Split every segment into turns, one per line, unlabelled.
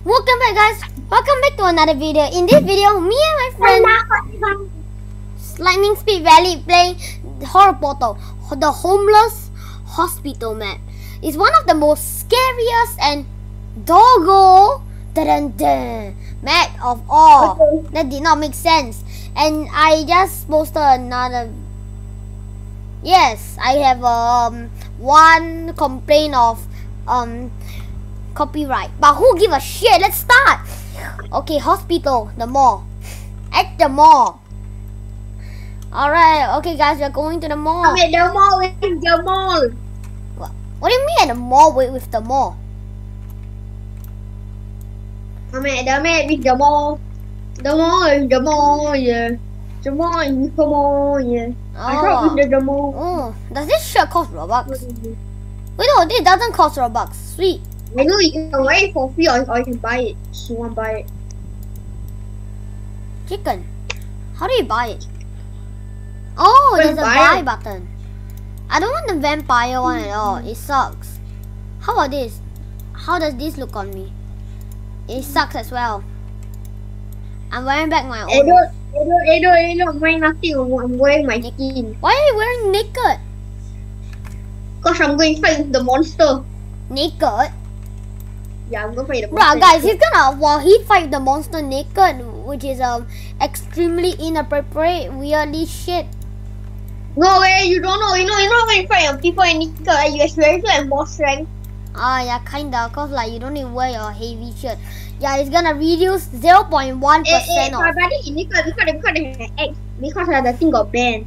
Welcome back guys. Welcome back to another video. In this video, me and my friend Lightning Speed Valley playing Horror Portal, the homeless hospital map. It's one of the most scariest and doggo dun, dun, map of all. That did not make sense. And I just posted another Yes, I have um one complaint of um copyright. But who give a shit? Let's start. Okay, hospital, the mall. At the mall. Alright, okay guys, we're going to the mall.
I'm at the mall with the mall.
What, what do you mean at the mall with, with the mall?
I'm at the mall with the mall. The mall is the mall, yeah. The mall is the mall, yeah. I thought
Oh.
with the mall.
oh, does this shirt cost Robux? Wait, no, this doesn't cost Robux. Sweet.
I know you can buy it for free or, or you can buy it. You want buy it?
Chicken. How do you buy it? Oh, there's a
buy
buy button. I don't want the vampire one at all. It sucks. How about this? How does this look on me? It sucks as well. I'm wearing back my
I
own.
don't, I don't, I don't, I don't wearing nothing. I'm wearing my skin.
Why are you wearing naked?
Because I'm going to fight the monster.
Naked?
Yeah, I'm to fight the
Bruh,
monster.
guys, he's gonna while he fight the monster naked, which is um extremely inappropriate, weirdly shit.
No way, you don't know. You know, you know when you fight people in Nika, you especially like more strength.
Ah, yeah, kinda, cause like you don't need wear your heavy shirt. Yeah, it's gonna reduce 0.1%
Eh, eh,
of.
my brother in Nika, because, because X, because uh, the thing got banned.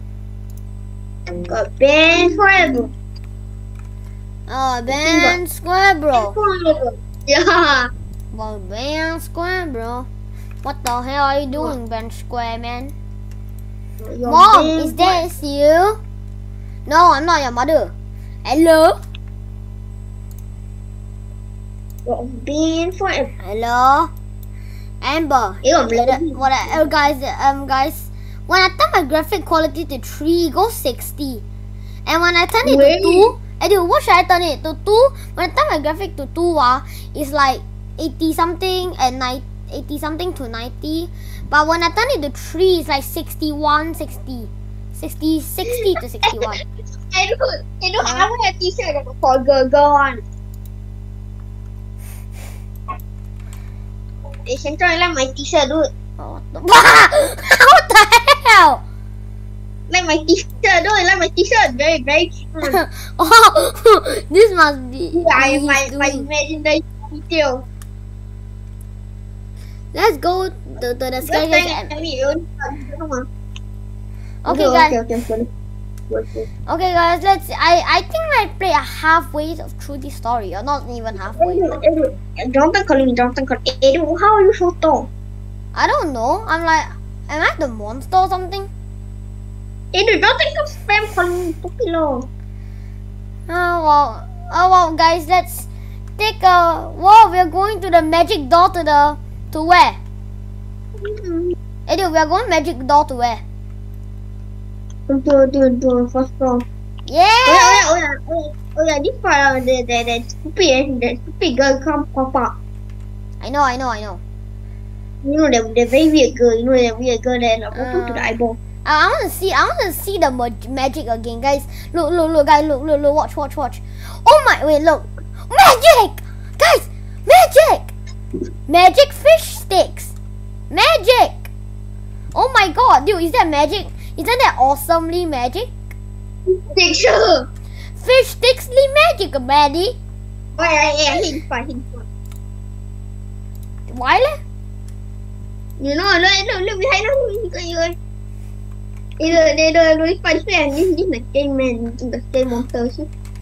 Got banned forever.
Uh, Ben Square, bro.
Yeah.
Well, Ben Square, bro. What the hell are you doing, Ben Square, man?
Your
Mom, is this you? No, I'm not your mother. Hello?
Got banned forever.
Hello? Amber.
Got
What, what, uh, guys, um, guys, when I turn my graphic quality to 3, it goes 60. And when I turn it
Really?
to 2, dude, what should I turn it to 2? When I turn my graphic to 2, ah, it's like 80 something and 90, 80 something to 90. But when I turn it to 3, it's like 61, 60. 60, 60 to 61.
I don't, I don't, I wear a t-shirt for girl, girl one. They can try like my t-shirt, dude.
Oh, what the, what the hell?
Like my t-shirt, dude. Like my t-shirt, very, very cute.
oh, this must be.
I
these
my my imaginary detail.
Let's go to, to the
sky.
scariest.
saying,
am-
I mean, you don't know.
Okay, guys.
Okay, okay, okay. okay.
Guys. Let's. I I think I played a halfway of through this story, or not even halfway.
Jonathan calling me, Jonathan calling Edu, how are you so tall?
I don't know. I'm like, am I the monster or something?
Edu, Jonathan can spam calling Pupilo.
Oh well. Oh well, guys. Let's take a. Whoa, we're going to the magic door to the to where? Edu, we are going magic door to where?
Do, do, first floor.
Yeah.
Oh yeah, oh yeah, oh yeah, oh yeah, this part, uh, the, the, the stupid, eh, the stupid girl come pop up.
I know. I know. I know.
You know, the, the very weird girl, you know, the weird girl that like, open to the
Uh.
eyeball.
I, I want to see. I want to see the mag- magic again, guys. Look, look, look, guys. Look, look, look. Watch, watch, watch. Oh my! Wait, look. Magic, guys. Magic. Magic fish sticks. Magic. Oh my god, dude! Is that magic? Isn't that awesomely magic?
Picture!
Fish sticksly magic, Maddie.
Oh yeah, yeah, hint hint part.
Why?
You know, look, look, look behind us, Eh, look, they don't look fun, and this, this the same man, the same monster.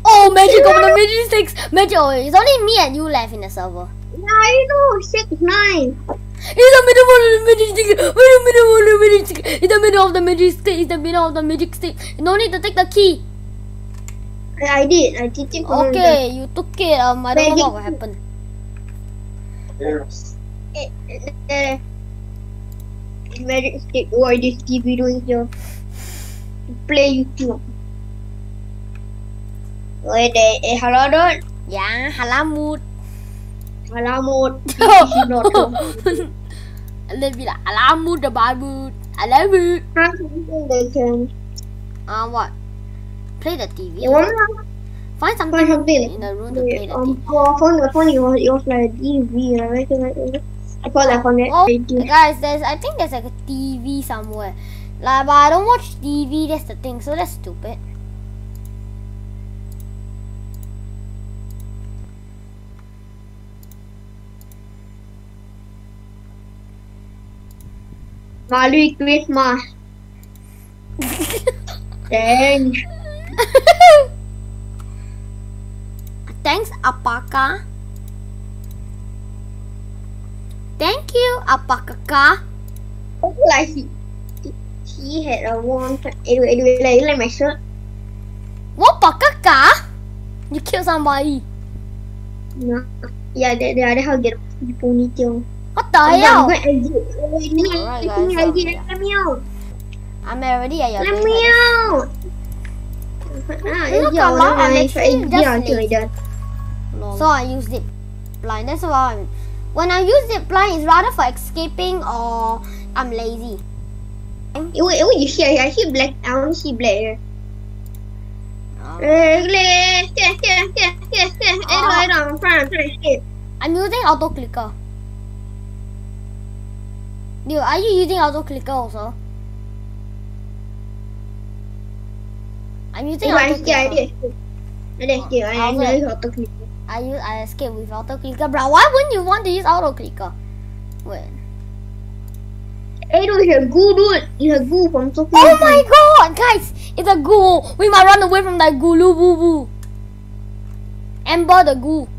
Oh, magic of the magic sticks. Magic. Oh, it's only me and you left in the server.
Yeah, I know, six, nine.
In the middle of the magic stick. In the middle of the magic stick. In the middle of the magic stick. In the middle of the magic stick. You don't need to take the key.
I, I did, I did it for
Okay, you took it. Um, I don't know
Magic
what will happen.
Eh, eh, eh. Magic stick, why this TV doing here? Play YouTube. Rồi để, để hello đó
Yeah, Halamut.
Alamut. This is not true.
and then be like, Alamu the Babu. Alamu.
Have something they can.
Uh, what? Play the TV.
You want to
Find something
find something?
in the room to play the
Um,
TV.
oh, I found, I found it was, it was like a TV, right? I found it.
Oh, guys, there's I think there's like a TV somewhere. Like, but I don't watch TV. That's the thing. So that's stupid.
Merry Christmas. Thanks.
Thanks, Apaka. Thank you, Apaka.
Like he, he had a one. Anyway, anyway, like, like my shirt.
What Apaka? You killed somebody.
No. Yeah, they, they, they have get a ponytail.
What the
I'm
hell?
going to exit. Wait, me,
Alright,
let me
guys,
exit.
um,
Let me out.
I'm already at your
Let
place.
me out. Ah,
Look,
exit.
I'm
Never
out. I'm
mind.
actually
Exit
just
until I
lazy.
done.
So I use zip line. That's why I'm. When I use zip line, it's rather for escaping or I'm lazy.
Eh, Wait, wait, you see, I see black. I only see black here. Here, here, here, here, here, here. I'm trying, I'm trying.
I'm using auto clicker. Dude, are you using auto clicker also? I'm using
Oh,
auto
see, I
clicker.
did. I did. I I
Also-
know it's auto click.
I use I escape with auto clicker, bro. Why wouldn't you want to use auto clicker? Wait.
No, it's a goo, dude. It's a goo from Tokyo.
Oh my god, guys! It's a goo. We might run away from that gulu boo boo. Amber the goo.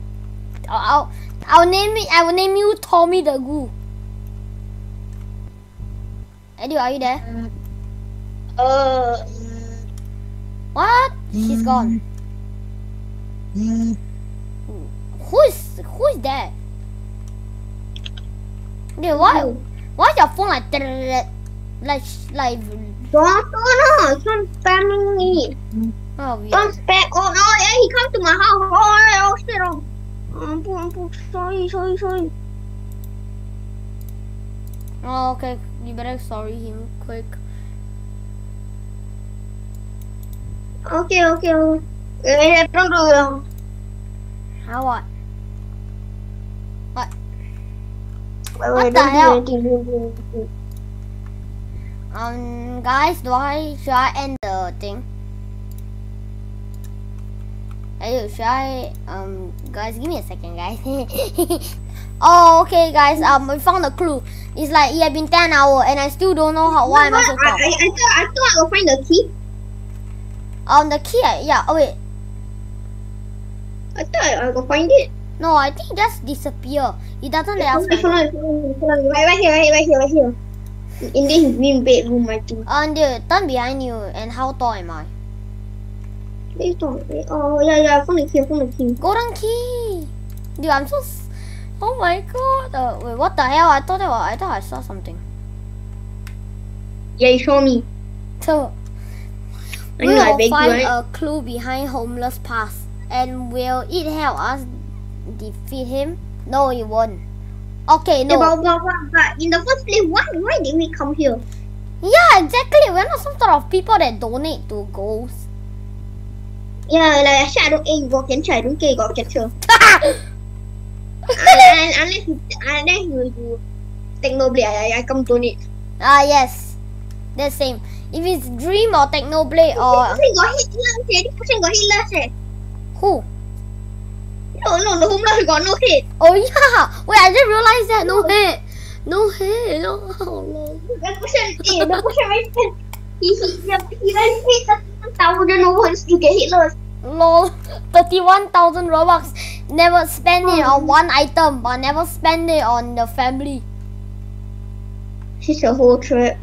I'll, I'll, name it. I will name you Tommy the goo. Eddie, are you there?
Uh,
What? She's gone. Who is who is that? Dude, why why is your phone like like like
don't, no, no, don't spam me.
oh weird.
Don't spam. Oh, no, yeah, he come to my house. Oh, oh, shit. Oh, boom, boom. sorry, sorry, sorry.
Oh okay, you better sorry him quick.
Okay, okay. okay. Eh, don't do it.
How what?
Wait,
What
wait,
the
don't do
hell?
anything, don't do anything.
Um guys, do I should I end the thing? Hey, should I um guys give me a second guys. oh okay guys, um we found a clue. It's like it had been ten hours and I still don't know how why am I so
I,
calm.
I, I thought I thought I would find the key.
Um the key I- yeah, oh wait.
I thought I would find it.
No, I think it just disappear. It doesn't let us
Hold on,
find it.
hold on, hold. Right, right here, right, right here, right here. In this green bedroom, I think.
Um dude, turn behind you and how tall am I?
Please don't. Oh, yeah, yeah, I found the key, I found the key.
Golden key. Dude, I'm so. s- Oh my god. Uh, wait, what the hell? I thought that was, I thought I saw something.
Yeah, you show me.
So
beg you,
find
right?
a clue behind homeless past, and will it help us defeat him? No, it won't. Okay, no.
but, but, but, but in the first place, why, why did we come here?
Yeah, exactly. We're not some sort of people that donate to ghosts.
Yeah, like I said, I don't, eh, you got cancer, I don't care, you got cancer. and, unless you, unless you, you technoblade, I, I, come donate.
ah, yes. The same. If it's Dream or Technoblade or
person got Hitler, eh, this person got Hitler, eh.
who?
No, no, the homeless got no hit.
Oh yeah. Wait, I just realized that. No hit. No hit. No. Oh, no.
The person, eh, the person right there. He, he, he, he went paid thirty thousand once to get Hitler.
Lol, 31,000 Robux. Never spend it on one item, but never spend it on the family.
It's a whole trip.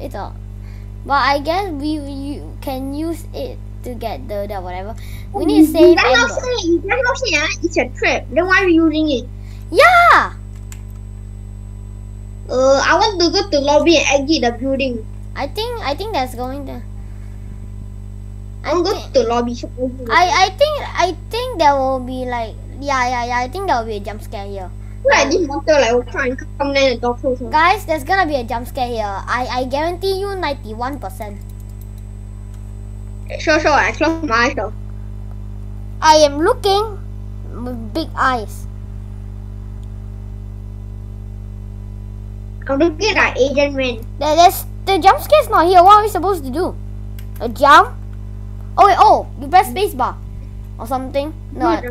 It's a, but I guess we you can use it to get the, the whatever. We need to save
You guys not
Amber.
say, you guys not say, ah, it's a trip. Then why are we using it?
Yeah,
Uh, I want to go to lobby and exit the building.
I think I think that's going to.
I
I
want to
think,
go to lobby.
I I think I think there will be like Yeah, yeah, yeah. I think there will be a jump scare here.
Like this monster like will try and come down the door closer.
Guys, there's gonna be a jump scare here. I, I guarantee you 91%.
Sure, sure. I close my eyes though.
I am looking with big eyes.
I'm looking at Asian man.
There, there's the jump scare's not here. What are we supposed to do? A jump? Oh wait, oh, you press spacebar or something. No. I-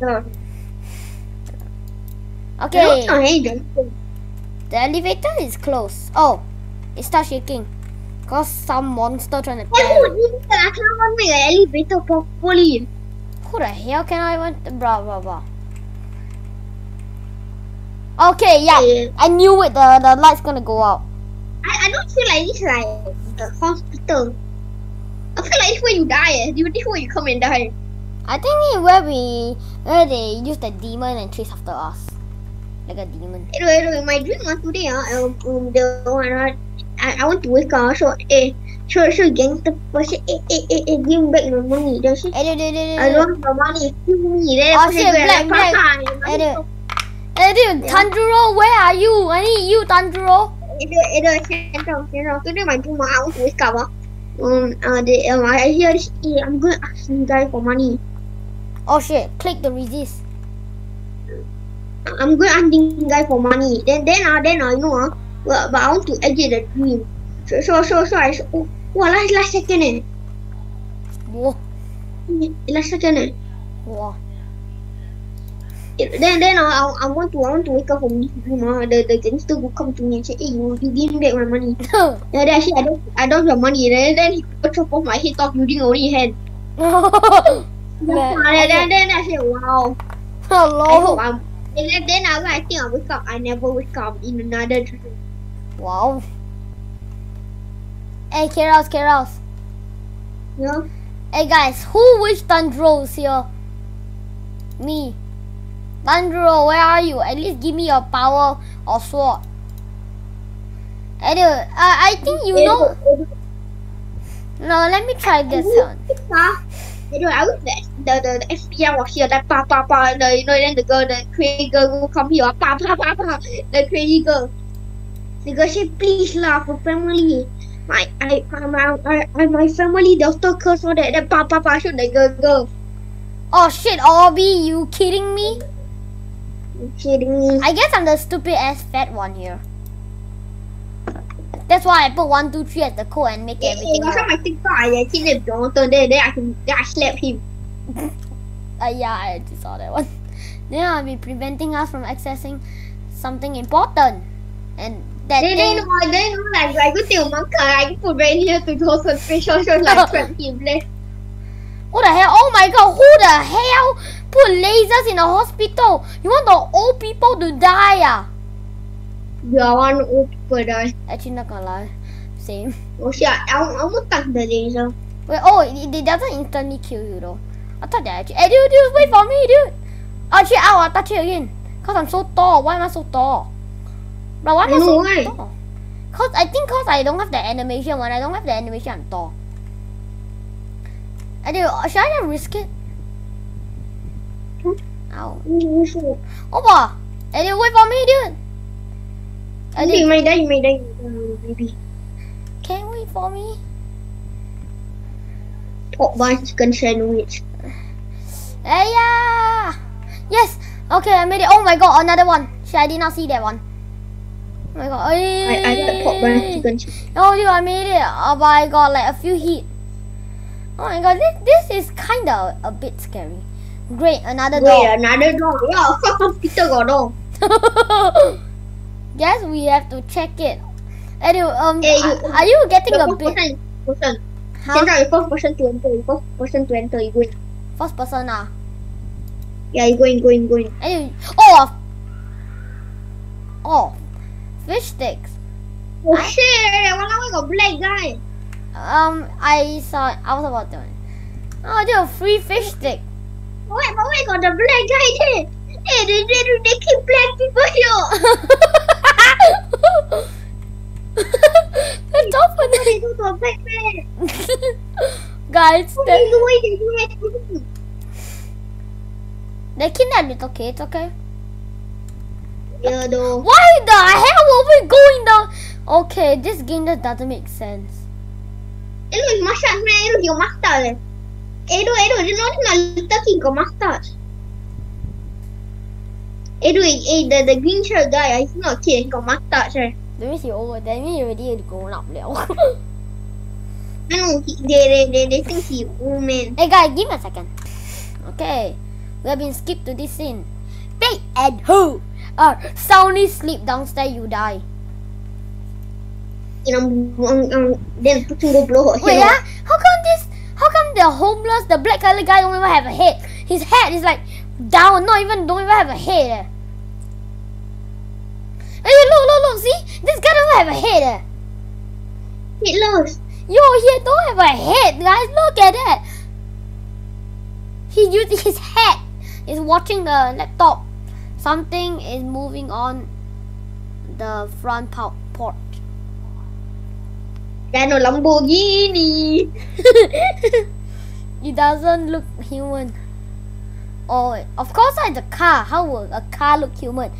No.
Okay,
No,
the elevator is closed. Oh, it starts shaking. Cause some monster trying to
Hey,
tear.
look, this is- I can't make an elevator properly.
Who the hell can I want? Blah blah blah. Okay, yeah,
Eh,
I knew it. The the light's gonna go out.
I, I don't feel like this like the hospital. I feel like it's where you die. Eh. You- This where you come and die.
I think it's where we where they use the demon and chase after us, like a demon.
Anyway, anyway, my dream was today. Uh, um, the one uh, I, I want to wake up. So, eh, so, so gangster person, eh, eh, eh, eh, give me back my money. Then she,
Eh, dude, dude, dude,
I
dude.
don't have money. Give me. Then
Oh,
she
shit,
go and
black,
like,
black.
Papa,
Eh, dude. Eh, dude, Tanjiro, where are you? I need you, Tanjiro.
Itu itu central central. Today my dream I want to wake up. Uh. Um, uh, the, um, I hear this. Eh, I'm going to ask this guy for money.
Oh shit, click the resist.
I'm going to ask this guy for money. Then then uh, then uh, you know uh, well, but I want to exit the dream. So so so so I oh, wow, last last second eh.
Whoa,
Last second eh.
whoa.
Then then uh, I, I want to I want to wake up from this dream. Uh, the the gangster will come to me and say, "Hey, you you give me back my money." Then then I say, "I don't I don't have money." Then then he will chop off my head off using only hand. Then,
Man,
then, then I say, "Wow." I
Hello.
hope I'm. And then, then I, I think I wake up. I never wake up in another dream.
Wow. Hey, Keros, Keros.
Know?
Hey guys, who wish is here? Me. Tanjiro, where are you? At least give me your power or sword. Anyway, uh, I think you know. No, let me try this one.
Know, I wish that the, the, the FBI was here. That pa pa pa. The, you know, then the girl, the crazy girl will come here. Pa pa pa pa. The crazy girl. The girl say, please lah for family. My I my my, my, my family doctor curse all that. That pa pa pa shoot the girl girl.
Oh shit, Obi, you kidding me?
You kidding me?
I guess I'm the stupid ass fat one here. That's why I put one, two, three at the code and make
eh,
everything.
last time I think I kidnapped Jonathan. Then then I can then I slap him.
Uh, yeah, I just saw that one. Then I'll be preventing us from accessing something important. And that
Then
thing.
then uh, then like I go take one card. I put right here to Jonathan special so like him.
What the hell? Oh my god, who the hell put lasers in the hospital? You want the old people to die ah?
you are one old people to die.
Actually, not gonna lie. Same.
Oh shit, I, I, I won't touch the laser.
Wait, oh, it, it doesn't instantly kill you though. I thought that actually. Hey, dude, dude, wait for me, dude. Actually, ow, I touch it again. Cause I'm so tall. Why am I so tall? But why am I
I why.
tall? Cause I think cause I don't have the animation. When I don't have the animation, I'm tall. Hey, dude, should I just risk it?
Hmm?
Ow.
You.
Opa! Hey, dude, wait for me, dude. Hey,
You may die, you may die, uh, maybe.
can you wait for me?
Pork bun chicken sandwich.
Hey, yeah! Yes! Okay, I made it. Oh my god, another one. Shit, I did not see that one. Oh my god.
I, I got pork bun chicken.
Oh, dude, I made it. Oh, but I got like a few hit. Oh my god, this, this is kind of a bit scary. Great, another
Wait,
door.
another door. Yeah, course hospital got door.
Guess we have to check it. Anyway, um,
Hey,
are,
you-
are you getting a bit?
person, person.
Huh?
You first person to enter. You first person to enter. You go in.
First person, ah.
Yeah, you go in, go in, go in.
Anyway, oh, oh, fish sticks.
Oh
I-
shit! One hour got black guy.
Um, I saw. I was about to. Oh, dude, free fish stick.
Wait, but wait, got the black guy there. Hey, they, they, they keep black people here.
That's so
What
funny.
they do to a black man?
Guys,
What they do? They do that to me?
They kidnap little kids, okay?
Yeah.
Why the hell were we going down? Okay, this game just doesn't make sense.
Eh, lu masak sebenarnya Edo tengok mata je. Edo, Edo, dia nak nak letak kau mata. Edo, eh, the, the green shirt guy, he's not kid, kau mata je.
That means you over. That means you already grown up now.
I know, he, they, they, they, they think he old man.
hey guys, give me a second. Okay, we have been skipped to this scene. Big and who are soundly sleep downstairs. You die.
You know, um, um, then putting go blow her
Wait,
head
ah, how come this? How come the homeless, the black color guy don't even have a head? His head is like down, not even don't even have a head. Eh. Hey, look, look, look! See, this guy don't have a head. Eh.
It lost.
Yo, he don't have a head, guys. Look at that. He using his head. Is watching the laptop. Something is moving on the front po- port.
Dano Lamborghini.
it doesn't look human. Oh, of course, it's a car. How will a car look human?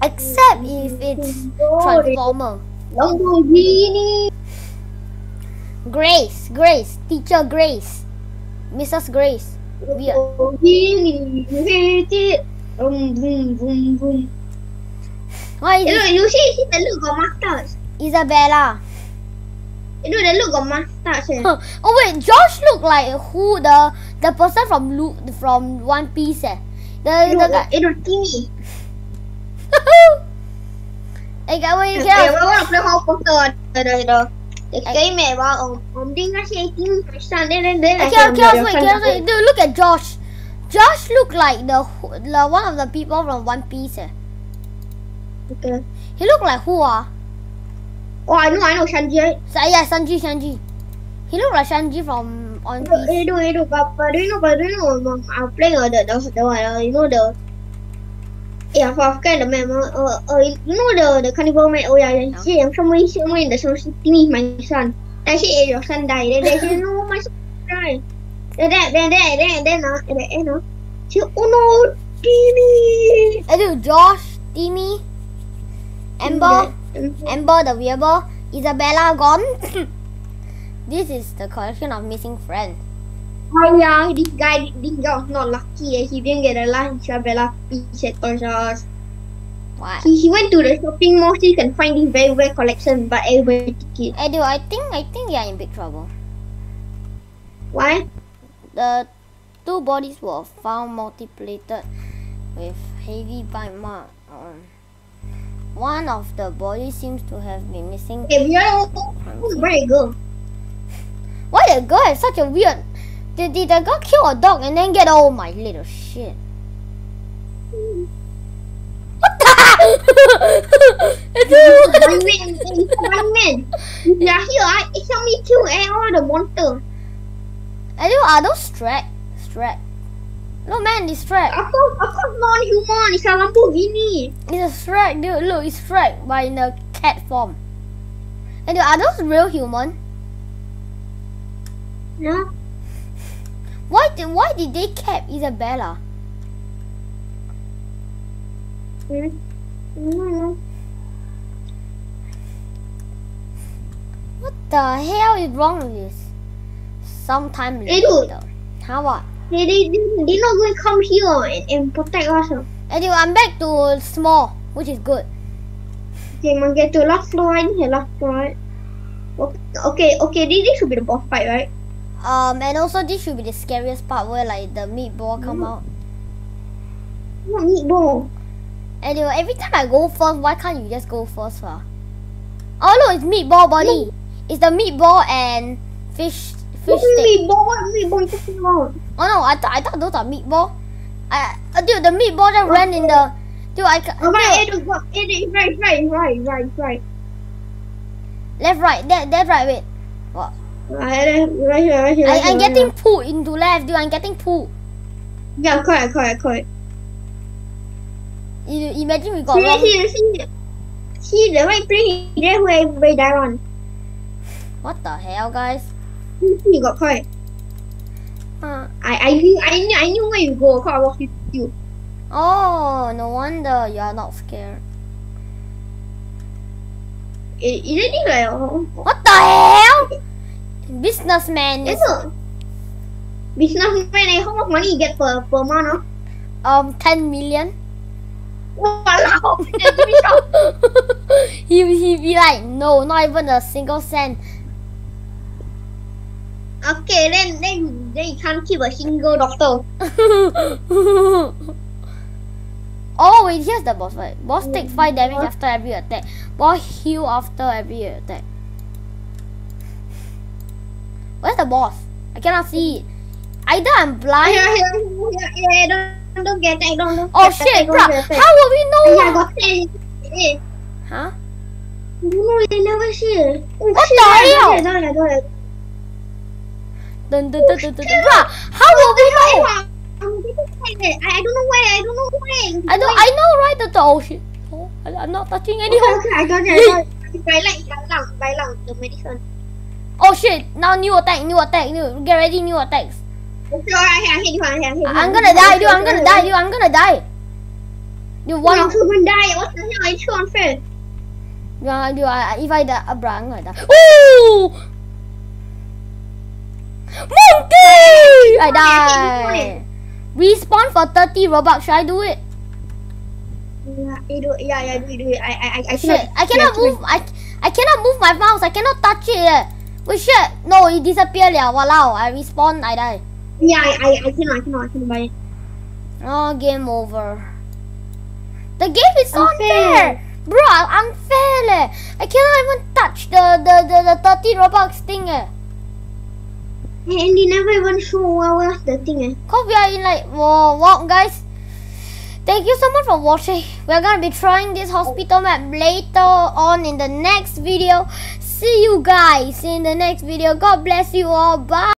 Except if it's transformer.
Lamborghini.
Grace, Grace, teacher Grace, Mrs. Grace. We are,
Lamborghini. You hate it. Boom, boom, boom, boom.
why is
You know, you see, see the look got mustache.
Isabella?
You know, the look got mustache. eh.
Huh. Oh wait, Josh look like who the the person from Lu from One Piece. Eh? The
You
the
know,
guy.
you know, Timmy.
hey guy, wait,
Eh,
get
what what play Harry Potter? The the the game eh, om dia kasi Timmy pesan dia dan dia.
Okay, okay, okay, wait, okay, wait. Dude, look at Josh. Josh look like the, the one of the people from One Piece. Eh?
Okay.
He look like who ah?
Oh, I know, I know, Sanji.
So, yeah, Sanji, Sanji. He look like Sanji from One Piece.
Eh, do, eh, do, but, but do you know, but do you know, um, I'm playing uh, the, the, the, one, uh, you know, the, yeah, for Afghan, the man, uh, uh, uh, you know the, the carnival man, oh yeah, yeah,
Yeah.
see, somewhere, somewhere in the social Timmy, my son. I say, eh, your son died. Then they say, no, my son died. Uh, uh, oh no, Timmy.
Hey, dude, Josh, Timmy, Amber,
Mm,
Amber the Weeable, Isabella gone. this is the collection of missing friends.
Oh yeah, this guy, this guy was not lucky. Eh. He didn't get a lunch. Isabella piece at Toys R Us.
What?
He, he went to the shopping mall so he can find this very rare collection, but everybody took it.
Dude, I think I think they are in big trouble.
Why?
The two bodies were found multiplated with heavy bite mark. Um, one of the bodies seems to have been missing.
Hey, we are where go?
Why the girl has such a weird? Did, did the girl kill a dog and then get oh my little shit? What the? Dude.
One man, it's one man. You are here, I it's only two and all the monster.
I do are those Shrek? Shrek. No man, it's Shrek.
Of course, of course, non-human. It's a Lamborghini.
It's a Shrek, dude. Look, it's Shrek, but in a cat form. And dude, are those real human?
No.
Why did why did they cap Isabella?
Mm. Mm.
What the hell is wrong with this? Sometime later. How what?
They, they, they, they're not going to come here and, and protect us.
Anyway, I'm back to small, which is good.
Okay, man, get to last floor. I need last floor. Right? Okay, okay, this, this should be the boss fight, right?
Um, and also this should be the scariest part where like the meatball come
Mm.
out.
Not meatball.
Dude, every time I go first, why can't you just go first, for? Oh no, it's meatball body. It's the meatball and fish fish
What
stick.
meatball? What meatball you talking about?
Oh no, I thought I thought those are meatball. I uh, dude, the meatball that ran in the dude. I
Oh, right,
dude,
it, it, right, right, right, right, right.
left, right, that that right. Wait, what?
Right, right here, right here.
I,
right
I'm
here,
getting
right
pulled into left, dude. I'm getting pulled.
Yeah, correct, correct, correct.
You imagine we got
See,
wrong.
see, see. See, the right place, there where everybody die on.
What the hell, guys?
You got.
Uh,
I, I knew, I knew, I knew where you go. Cause I was with you.
Oh, no wonder you are not scared.
I- Isn't it like oh,
What the hell? Businessman is
a businessman eh, how much money you get per per month? Huh?
um 10 million.
Wow, give me some.
he he be like, no, not even a single cent.
Okay, then then then you can't keep a single doctor.
oh wait, here's the boss fight. Boss take five damage after every attack. Boss heal after every attack. Where's the boss? I cannot see it. Either I'm blind.
Here, here, here, here, don't, don't get attacked, don't, don't
Oh
get
shit, bro!
don't get attacked.
How will we know?
Yeah, I got
Huh?
Know, they never see it. Oh,
What
shit,
the hell? Dun, dun, dun, dun, dun, dun. Bruh, how will we know?
I'm. I, don't know why, I don't know why.
I don't. I know, right? The oh shit. Oh, I- I'm not touching
Okay,
anyone.
okay, I got it, I got it. By lang, by lang, by lang, the medicine.
Oh shit! Now new attack, new attack, new. Get ready, new attacks.
Okay, alright, here, you, I hit you.
I'm gonna die, dude. I'm gonna die, dude. I'm gonna die. Dude,
One of gonna die. What the hell? It's so unfair.
Yeah, dude. I, if I die, uh, I'm gonna die. Ooh! Monkey! I die. Respawn for 30 Robux. Should I do it?
Yeah, you do, yeah, yeah, do it, do it. I, I, I, I
Shit, I cannot move. I, I cannot move my mouse. I cannot touch it. eh. Wait, shit. No, it disappeared. Yeah, walao. I respawn. I die.
Yeah, I, I, I cannot, I cannot, I cannot buy it.
Oh, game over. The game is unfair.
Unfair.
Bro, unfair leh. I cannot even touch the the the, the 30 Robux thing eh.
And they never even show what was the thing. Eh.
Cause we are in like whoa, whoa, guys. Thank you so much for watching. We're gonna be trying this hospital map later on in the next video. See you guys in the next video. God bless you all. Bye.